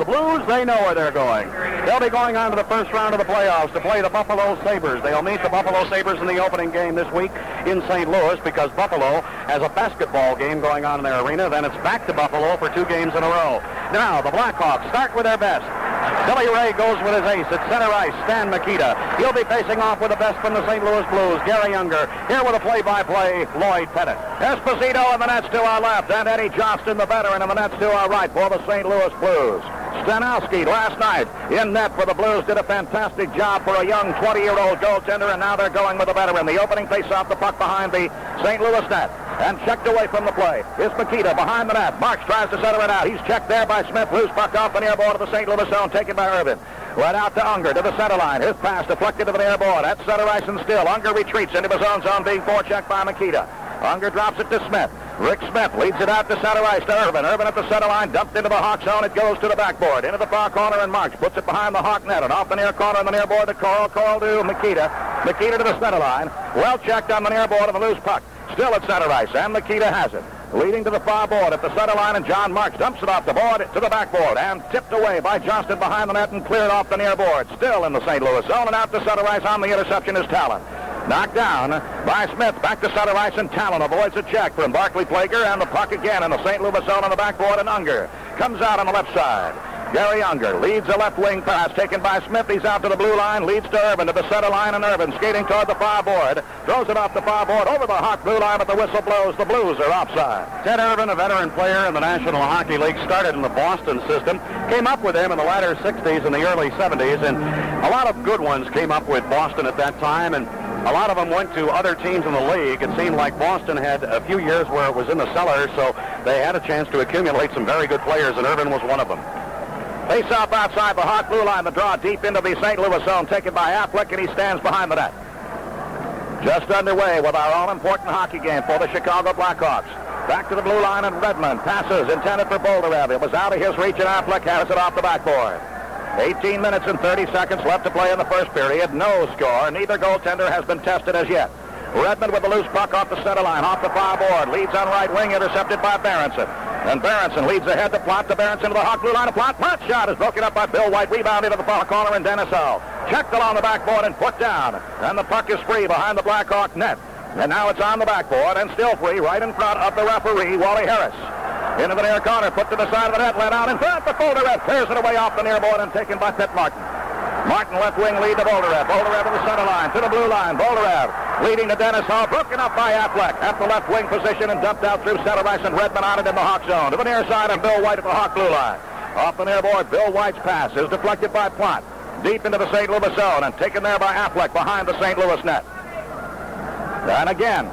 The Blues, they know where they're going. They'll be going on to the first round of the playoffs to play the Buffalo Sabres. They'll meet the Buffalo Sabres in the opening game this week in St. Louis because Buffalo has a basketball game going on in their arena. Then it's back to Buffalo for two games in a row. Now, the Blackhawks start with their best. Billy Reay goes with his ace at center ice, Stan Mikita. He'll be facing off with the best from the St. Louis Blues, Gary Unger. Here with a play-by-play, Lloyd Pettit. Esposito in the nets to our left, and Eddie Johnston, the veteran, in the nets to our right for the St. Louis Blues. Staniowski last night in net for the Blues did a fantastic job for a young 20-year-old goaltender, and now they're going with a veteran. The opening face-off, the puck behind the St. Louis net and checked away from the play. Here's Mikita behind the net. Marks tries to center it out. He's checked there by Smith. Loose puck off the near board of the St. Louis zone, taken by Irvin. Right out to Unger to the center line. His pass deflected to the near board. At center ice and still. Unger retreats into his own zone, being forechecked by Mikita. Unger drops it to Smith. Rick Smith leads it out to center ice to Irvin. Irvin at the center line, dumped into the Hawk zone. It goes to the backboard. Into the far corner, and Marks puts it behind the Hawk net. And off the near corner on the near board to Koroll. Koroll to Mikita. Mikita to the center line. Well checked on the near board of the loose puck. Still at center ice, and Mikita has it. Leading to the far board at the center line, and John Marks dumps it off the board to the backboard and tipped away by Johnston behind the net and cleared off the near board. Still in the St. Louis zone, and out to center ice on the interception is Tallon. Knocked down by Smith. Back to center ice, and Tallon avoids a check from Barclay Plager, and the puck again in the St. Louis zone on the backboard, and Unger comes out on the left side. Gary Unger leads a left wing pass taken by Smith. He's out to the blue line, leads to Irvin to the center line, and Irvin skating toward the far board. Throws it off the far board over the hot blue line, but the whistle blows. The Blues are offside. Ted Irvin, a veteran player in the National Hockey League, started in the Boston system. Came up with them in the latter 60s and the early 70s, and a lot of good ones came up with Boston at that time, and a lot of them went to other teams in the league. It seemed like Boston had a few years where it was in the cellar, so they had a chance to accumulate some very good players, and Irvin was one of them. Face off outside the hot blue line. The draw deep into the St. Louis zone taken by Affleck, and he stands behind the net. Just underway with our all-important hockey game for the Chicago Blackhawks. Back to the blue line, and Redmond passes intended for Boldirev. It was out of his reach, and Affleck has it off the backboard. 18 minutes and 30 seconds left to play in the first period. No score. Neither goaltender has been tested as yet. Redmond with the loose puck off the center line, off the far board. Leads on right wing, intercepted by Berenson. And Berenson leads ahead to Plot to Berenson to the Hawk blue line of Plot. Plot shot is broken up by Bill White. Rebound into the far corner and Dennis Hull. Checked along the backboard and put down. And the puck is free behind the Blackhawk net. And now it's on the backboard and still free right in front of the referee, Wally Harris. Into the near corner, put to the side of the net, let out in front. The Boldirev clears it away off the near board and taken by Pit Martin. Martin left wing lead to Boldirev. Boldirev in the center line, to the blue line. Boldirev leading to Dennis Hull, broken up by Affleck at the left wing position and dumped out through center ice and Redmond on it in the Hawk zone. To the near side and Bill White at the Hawk blue line. Off the near board, Bill White's pass is deflected by Plot. Deep into the St. Louis zone and taken there by Affleck behind the St. Louis net. And again,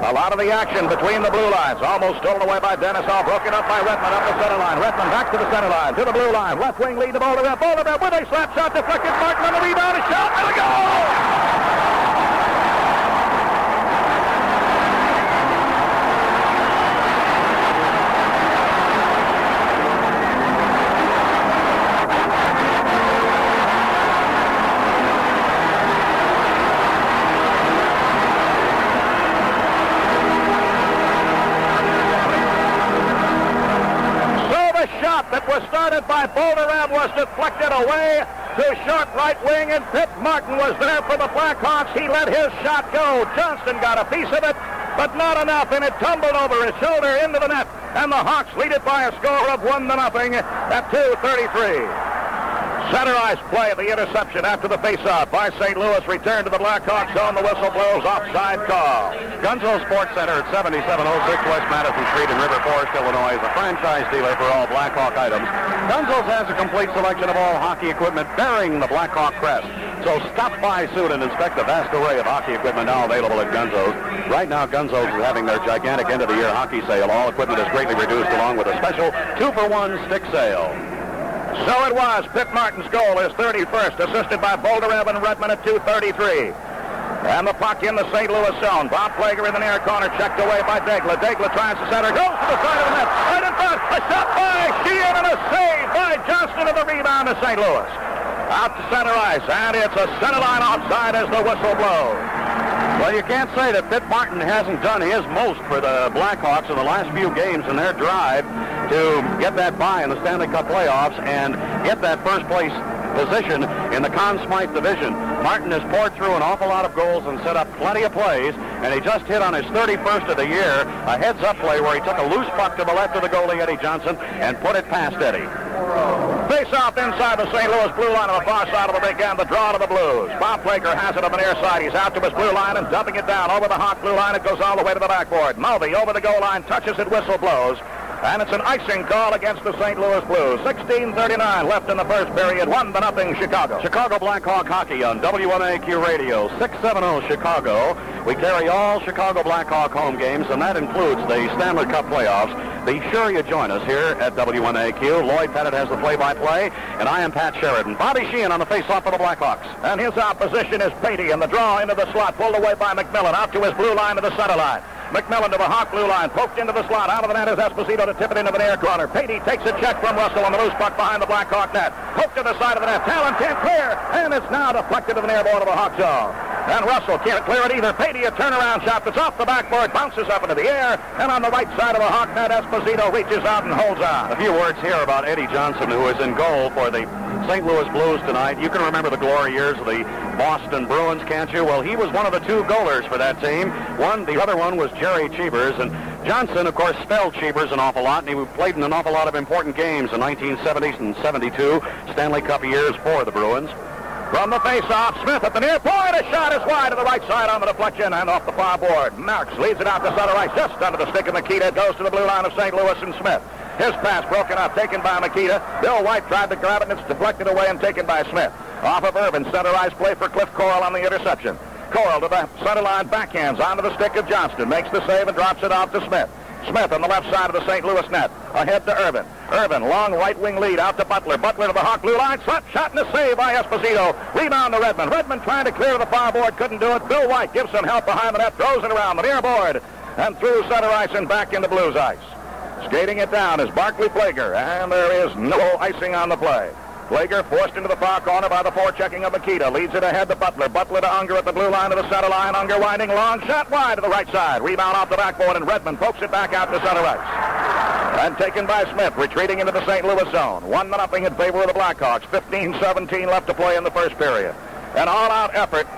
a lot of the action between the blue lines. Almost stolen away by Dennis Hull. Broken up by Redmond up the center line. Redmond back to the center line. To the blue line. Left wing lead the ball to Boldirev. Boldirev with a slap shot deflected. On the rebound. A shot and a goal! That was started by Boldirev was deflected away to short right wing, and Pit Martin was there for the Blackhawks. He let his shot go. Johnston got a piece of it, but not enough, and it tumbled over his shoulder into the net. And the Hawks lead it by a score of one to nothing at 2:33. Center ice play, the interception after the faceoff by St. Louis. Return to the Blackhawks zone. The whistle blows. Offside call. Gunzo Sports Center at 7706 West Madison Street in River Forest, Illinois is a franchise dealer for all Blackhawk items. Gunzo's has a complete selection of all hockey equipment bearing the Blackhawk crest. So stop by soon and inspect the vast array of hockey equipment now available at Gunzo's. Right now, Gunzo's is having their gigantic end-of-the-year hockey sale. All equipment is greatly reduced along with a special two-for-one stick sale. So it was. Pit Martin's goal is 31st, assisted by Boldirev and Redmond at 2.33. And the puck in the St. Louis zone. Bob Plager in the near corner, checked away by Daigle. Daigle tries to center, goes to the side of the net. Right in front, a shot by Sheehan and a save by Johnston of the rebound to St. Louis. Out to center ice, and it's a center line offside as the whistle blows. Well, you can't say that Pit Martin hasn't done his most for the Blackhawks in the last few games in their drive to get that bye in the Stanley Cup playoffs and get that first place position in the Conn Smythe division. Martin has poured through an awful lot of goals and set up plenty of plays, and he just hit on his 31st of the year a heads-up play where he took a loose puck to the left of the goalie, Eddie Johnston, and put it past Eddie. Face off inside the St. Louis blue line on the far side of the big end. The draw to the Blues. Bob Plager has it on the near side. He's out to his blue line and dumping it down over the hot blue line. It goes all the way to the backboard. Mulvey over the goal line, touches it, whistle blows. And it's an icing call against the St. Louis Blues. 16.39 left in the first period. 1 to nothing Chicago. Chicago Blackhawk hockey on WMAQ radio. 670 Chicago. We carry all Chicago Blackhawk home games, and that includes the Stanley Cup playoffs. Be sure you join us here at WMAQ. Lloyd Pettit has the play-by-play, and I am Pat Sheridan. Bobby Sheehan on the face-off for the Blackhawks. And his opposition is Patey and the draw into the slot, pulled away by MacMillan, out to his blue line to the center line. MacMillan to the Hawk blue line, poked into the slot. Out of the net is Esposito to tip it into the near corner. Patey takes a check from Russell on the loose puck behind the Blackhawk net. Poked to the side of the net. Tallon can't clear, and it's now deflected to the near board of the Hawk zone. And Russell can't clear it either. Patey, a turnaround shot that's off the backboard, bounces up into the air, and on the right side of the Hawk net, Esposito reaches out and holds on. A few words here about Eddie Johnston, who is in goal for the St. Louis Blues tonight. You can remember the glory years of the Boston Bruins, can't you? Well, he was one of the two goalers for that team. One, the other one was Gerry Cheevers, and Johnston, of course, spelled Cheevers an awful lot, and he played in an awful lot of important games in 1970s and 72 Stanley Cup years for the Bruins. From the face-off, Smith at the near point. A shot is wide to the right side on the deflection and off the far board. Marks leads it out to center ice, just under the stick of Mikita. It goes to the blue line of St. Louis and Smith. His pass broken up, taken by Mikita. Bill White tried to grab it, and it's deflected away and taken by Smith. Off of Irvin, center ice play for Cliff Koroll on the interception. Koroll to the center line, backhands onto the stick of Johnston. Makes the save and drops it off to Smith. Smith on the left side of the St. Louis net. Ahead to Irvin. Irvin, long right wing lead out to Butler. Butler to the Hawk blue line. Slap shot and a save by Esposito. Rebound to Redmond. Redmond trying to clear the far board. Couldn't do it. Bill White gives some help behind the net. Throws it around the near board. And through center ice and back into Blues ice. Skating it down is Barclay Plager. And there is no icing on the play. Plager forced into the far corner by the forechecking of Mikita. Leads it ahead to Butler. Butler to Unger at the blue line to the center line. Unger winding long shot wide to the right side. Rebound off the backboard and Redmond pokes it back out to center ice. And taken by Smith, retreating into the St. Louis zone. 1 nothing in favor of the Blackhawks. 15-17 left to play in the first period. An all-out effort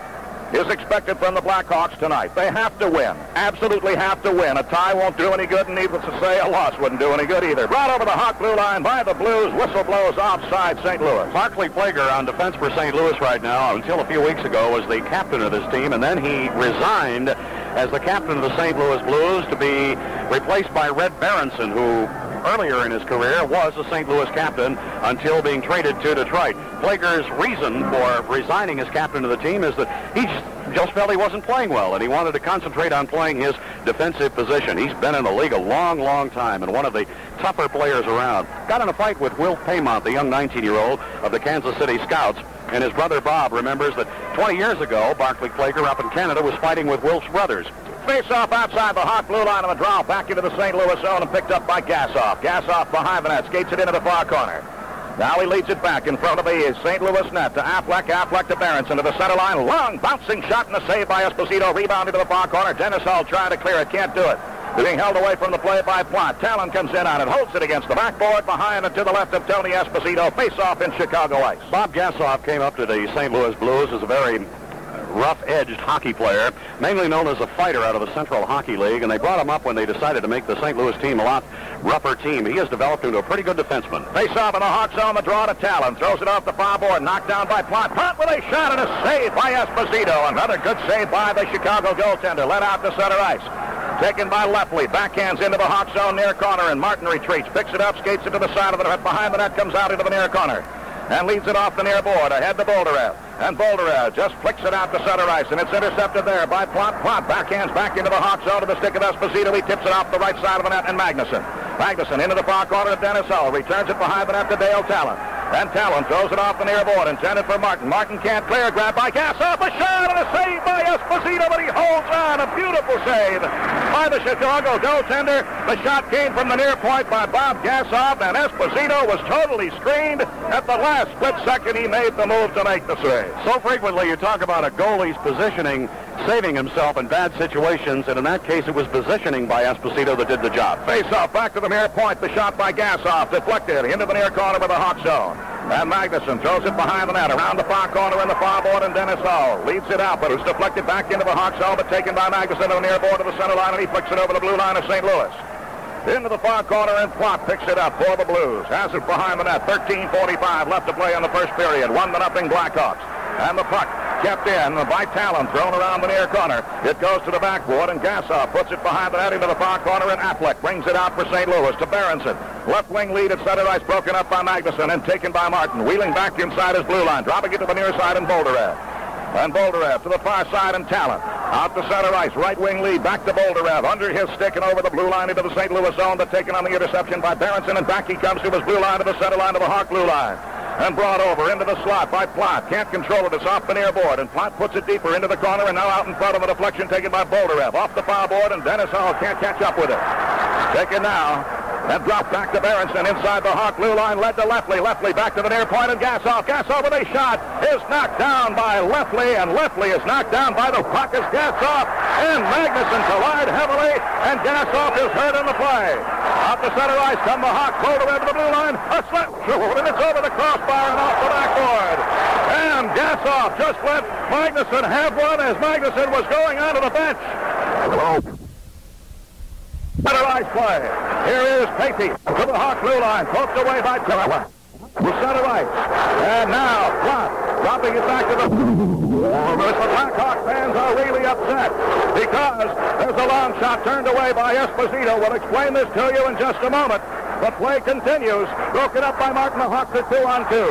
is expected from the Blackhawks tonight. They have to win. Absolutely have to win. A tie won't do any good, and needless to say, a loss wouldn't do any good either. Brought over the hot blue line by the Blues. Whistle blows offside St. Louis. Barclay Plager on defense for St. Louis right now, until a few weeks ago, was the captain of this team, and then he resigned as the captain of the St. Louis Blues to be replaced by Red Berenson, who earlier in his career was a St. Louis captain until being traded to Detroit. Plager's reason for resigning as captain of the team is that he just felt he wasn't playing well, and he wanted to concentrate on playing his defensive position. He's been in the league a long, long time, and one of the tougher players around. Got in a fight with Will Paiement, the young 19-year-old of the Kansas City Scouts, and his brother Bob remembers that 20 years ago, Barclay Plager up in Canada was fighting with Wilkes Brothers. Face off outside the Hawk blue line of the draw, back into the St. Louis zone and picked up by Gassoff. Gassoff behind the net, skates it into the far corner. Now he leads it back in front of the St. Louis net to Affleck. Affleck to Berenson to the center line. Long bouncing shot and a save by Esposito. Rebounded to the far corner. Dennis Hull trying to clear it. Can't do it. Being held away from the play by Plot. Tallon comes in on it. Holds it against the backboard. Behind and to the left of Tony Esposito. Face off in Chicago ice. Bob Gassoff came up to the St. Louis Blues as a very rough-edged hockey player, mainly known as a fighter out of the Central Hockey League, and they brought him up when they decided to make the St. Louis team a lot rougher team. He has developed into a pretty good defenseman. Face off in the Hawks on the draw to Tallon. Throws it off the far board. Knocked down by Plot. Plot with a shot and a save by Esposito. Another good save by the Chicago goaltender. Let out to center ice. Taken by Lefley. Backhands into the Hawk zone near corner, and Martin retreats. Picks it up, skates it to the side of the net. Behind the net comes out into the near corner. And leads it off the near board. Ahead to Boldirev. And Boldirev just flicks it out to center ice, and it's intercepted there by Plot. Plot backhands back into the Hawk zone to the stick of Esposito. He tips it off the right side of the net, and Magnuson. Magnuson into the far corner to Dennis Hull. Returns it behind the net to Dale Tallon. And Tallon throws it off the near board, intended for Martin. Martin can't clear. Grab by Gassoff. A shot and a save by Esposito, but he holds on. A beautiful save by the Chicago goaltender. The shot came from the near point by Bob Gassoff, and Esposito was totally screened. At the last split second, he made the move to make the save. So frequently you talk about a goalie's positioning saving himself in bad situations, and in that case, it was positioning by Esposito that did the job. Face off back to the near point. The shot by Gassoff deflected into the near corner of the Hawk zone. And Magnuson throws it behind the net, around the far corner in the far board, and Dennis Hull leads it out, but it's deflected back into the Hawk zone, but taken by Magnuson to the near board to the center line, and he flicks it over the blue line of St. Louis. Into the far corner, and Plott picks it up for the Blues. Has it behind the net. 13.45 left to play in the first period. One to nothing Blackhawks. And the puck kept in by Tallon, thrown around the near corner. It goes to the backboard, and Gassoff puts it behind the net into the far corner, and Affleck brings it out for St. Louis to Berenson. Left wing lead at center ice, broken up by Magnuson and taken by Martin. Wheeling back inside his blue line, dropping it to the near side, and Boldirev. And Boldirev to the far side, and Tallon. Out to center ice, right wing lead, back to Boldirev, under his stick and over the blue line into the St. Louis zone, but taken on the interception by Berenson, and back he comes to his blue line to the center line of the Hawk blue line. And brought over into the slot by Plot. Can't control it. It's off the near board. And Plot puts it deeper into the corner and now out in front of the deflection taken by Boldirev. Off the foul board and Dennis Hull can't catch up with it. Taken now and dropped back to Berenson inside the Hawk blue line, led to Lefley. Lefley back to the near point, and Gassoff. Gassoff with a shot is knocked down by Lefley, and Lefley is knocked down by the puck as Gassoff and Magnuson collide heavily, and Gassoff is hurt in the play. Out the center ice come the Hawks, pulled around to the blue line, a slap, and it's over the crossbar and off the backboard. And Gassoff just let Magnuson have one as Magnuson was going onto the bench. Play. Here is Patey to the Hawk blue line, poked away by Tiller. The center ice. And now, Plott dropping it back to the... the Blackhawk fans are really upset because there's a long shot turned away by Esposito. We'll explain this to you in just a moment. The play continues. Broken up by Martin. The Hawks are two on two.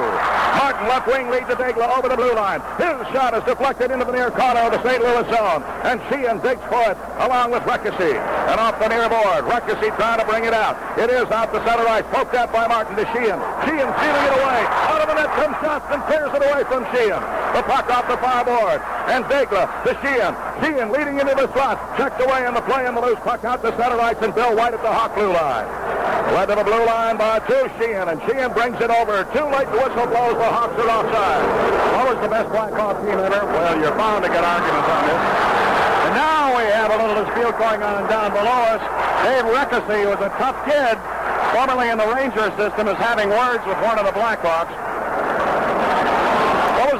Martin left wing leads to Daigle over the blue line. His shot is deflected into the near corner of the St. Louis zone. And Sheehan digs for it along with Hrechkosy. And off the near board. Hrechkosy trying to bring it out. It is out the center ice. Poked out by Martin to Sheehan. Sheehan stealing it away. Out of the net comes Johnston. Clears it away from Sheehan. The puck off the far board. And Daigle to Sheehan. Sheehan leading into the slot. Checked away in the play and the loose puck out to center ice. And Bill White at the Hawk blue line. Led to the blue line by two Sheehan, and Sheehan brings it over. Too late, the whistle blows. The Hawks are offside. What was the best Blackhawk team ever? Well, you're bound to get arguments on this. And now we have a little dispute going on down below us. Dave Hrechkosy, who was a tough kid, formerly in the Ranger system, is having words with one of the Blackhawks.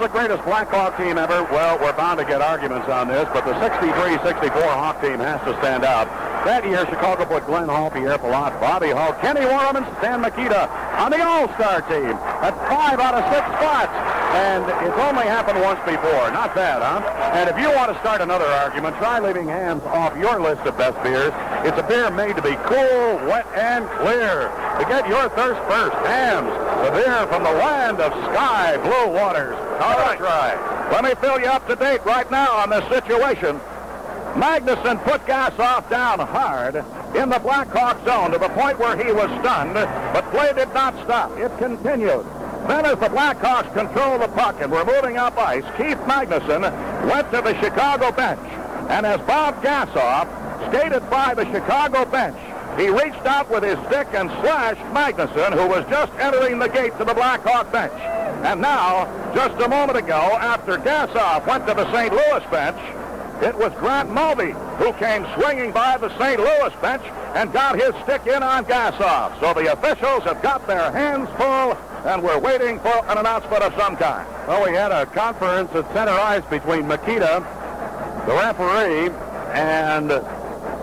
The greatest Blackhawk team ever? Well, we're bound to get arguments on this, but the 63-64 Hawk team has to stand out. That year, Chicago put Glenn Hall, Pierre Pilote, Bobby Hull, Kenny Wharram, and Stan Mikita on the All-Star team at five out of six spots. And it's only happened once before. Not bad, huh? And if you want to start another argument, try leaving Hamm's off your list of best beers. It's a beer made to be cool, wet, and clear. To get your thirst first, Hamm's, the beer from the land of sky blue waters. All right. Try. Let me fill you up to date right now on this situation. Magnuson put Gassoff down hard in the Blackhawk zone to the point where he was stunned, but play did not stop. It continued. Then as the Blackhawks control the puck and were moving up ice, Keith Magnuson went to the Chicago bench. And as Bob Gassoff skated by the Chicago bench, he reached out with his stick and slashed Magnuson, who was just entering the gate to the Blackhawk bench. And now, just a moment ago, after Gassoff went to the St. Louis bench, it was Grant Mulvey who came swinging by the St. Louis bench and got his stick in on Gassoff. So the officials have got their hands full, and we're waiting for an announcement of some kind. Well, we had a conference at center ice between Mikita, the referee, and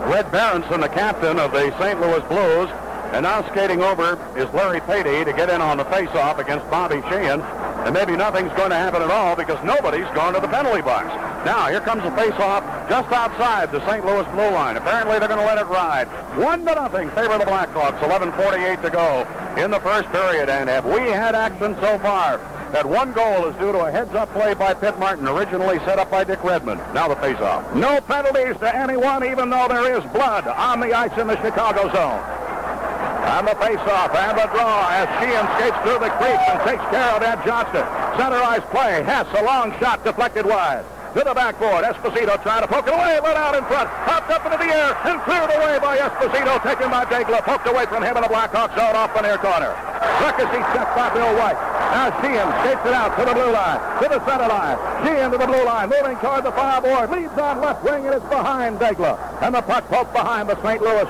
Red Berenson, the captain of the St. Louis Blues. And now skating over is Larry Patey to get in on the face-off against Bobby Sheehan. And maybe nothing's going to happen at all because nobody's gone to the penalty box. Now, here comes the face-off just outside the St. Louis blue line. Apparently, they're going to let it ride. One to nothing, favor the Blackhawks. 11:48 to go in the first period. And have we had action so far? That one goal is due to a heads-up play by Pit Martin, originally set up by Dick Redmond. Now the face-off. No penalties to anyone, even though there is blood on the ice in the Chicago zone. And the face-off and the draw as Sheehan skates through the crease and takes care of Ed Johnston. Center ice play. Hess, a long shot deflected wide. To the backboard. Esposito trying to poke it away. Let out in front. Popped up into the air and cleared away by Esposito. Taken by Daigle. Poked away from him in the Blackhawk zone off the near corner. Hrechkosy checked by Bill White. Now Sheehan skates it out to the blue line, to the center line. Sheehan to the blue line, moving toward the far board. Leads on left wing, and it's behind Daigle. And the puck poked behind the St. Louis